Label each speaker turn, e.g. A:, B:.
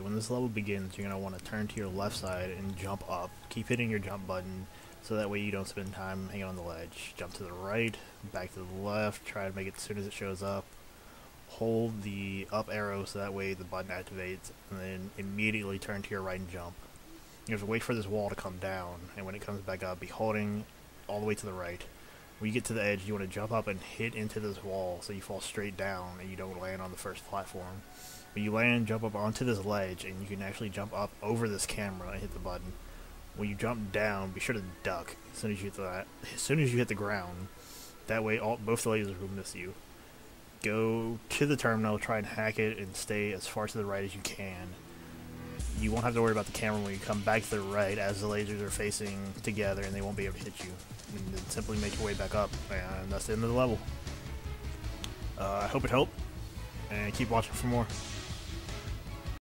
A: When this level begins, you're going to want to turn to your left side and jump up. Keep hitting your jump button so that way you don't spend time hanging on the ledge. Jump to the right, back to the left, try to make it as soon as it shows up. Hold the up arrow so that way the button activates, and then immediately turn to your right and jump. You have to wait for this wall to come down, and when it comes back up, be holding all the way to the right. When you get to the edge, you want to jump up and hit into this wall so you fall straight down and you don't land on the first platform. When you land, jump up onto this ledge, and you can actually jump up over this camera and hit the button. When you jump down, be sure to duck as soon as you hit. As soon as you hit the ground, that way all both the lasers will miss you. Go to the terminal, try and hack it, and stay as far to the right as you can. You won't have to worry about the camera when you come back to the right as the lasers are facing together and they won't be able to hit you. And then simply make your way back up, and that's the end of the level. Uh, I hope it helped, and keep watching for more.